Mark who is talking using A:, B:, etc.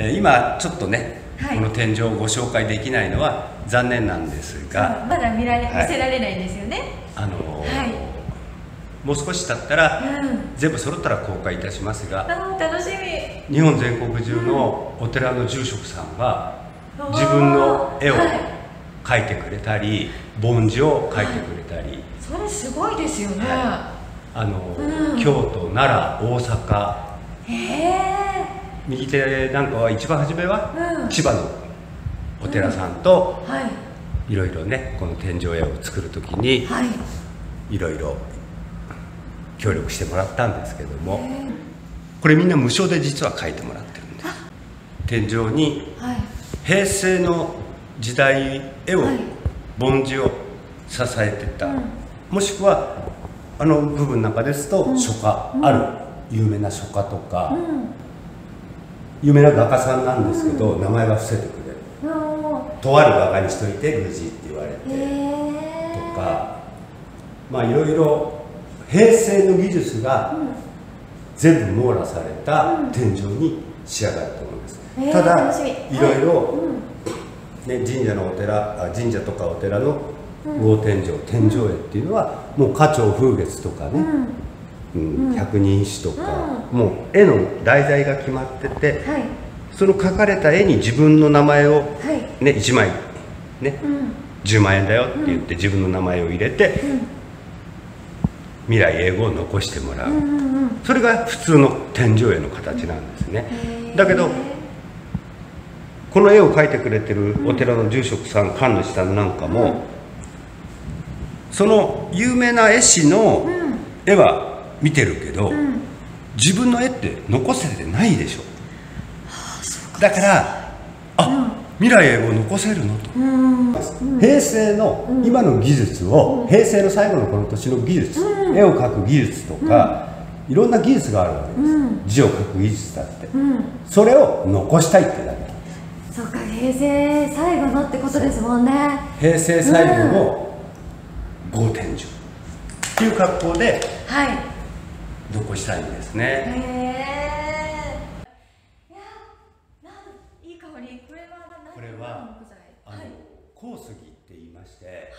A: えー今ちょっとね、
B: はい。
A: この天井をご紹介できないのは残念なんですが、
B: まだ見られ、
A: はい。
B: 見せられないんですよね。
A: あのー
B: はい。
A: もう少し経ったら、
B: うん。
A: 全部揃ったら公開いたしますが
B: 楽しみ。
A: 日本全国中のお寺の住職さんが
B: うん
A: 自分の絵を
B: はい。
A: 描いてくれたり梵字を描いてくれたり、
B: それすごいですよね、
A: はあのー
B: うん。
A: 京都奈良大阪。
B: へえ
A: 右手なんかは一番初めは
B: うん。
A: 千葉のお寺さんと
B: はい。
A: いろいろねこの天井絵を作る時に
B: はい。
A: いろいろ協力してもらったんですけどもこれみんな無償で実は描いてもらってるんです。天井に
B: はい。
A: 平成の時代絵を
B: はい。
A: 梵字を支えてた、
B: うん。
A: もしくはあの部分の中ですと書家、ある有名な書家とか、
B: うん
A: 有名な画家さんなんですけど、名前は伏せてくれる。
B: お
A: とある画家にしといて宮司って言われ
B: ー
A: てとかまあいろいろ平成の技術が全部網羅された天井に仕上がると思います、
B: えー
A: ただいろいろ、
B: うん。
A: ね、神社のお寺あ神社とかお寺の豪天井、天井絵っていうのはもう花鳥風月とかね、百人一首とか、もう絵の題材が決まってて
B: はい。
A: その描かれた絵に自分の名前を
B: はい。
A: ね1枚ね、
B: うん。
A: 10万円だよって言って自分の名前を入れて、未来英語を残してもらう、それが普通の天井絵の形なんですね、だけどこの絵を描いてくれてるお寺の住職さん神主さんなんかも、その有名な絵師の
B: うん。
A: 絵は見てるけど、
B: うん。
A: 自分の絵って残せてないでしょ。だからあ、未来英語残せるのと。
B: うん。
A: 平成の今の技術を、平成の最後のこの年の技術、絵を描く技術とか、いろんな技術があるわけです、
B: うん。
A: 字を書く技術だって、
B: うん。
A: それを残したいってだけ
B: そうか平成最後のってことですもんね。
A: 平成最後の豪天井っていう格好で
B: はい
A: 残したいんですね、
B: へえいやなんいい香り。これは何
A: これは
B: はい。
A: 香杉って言いまして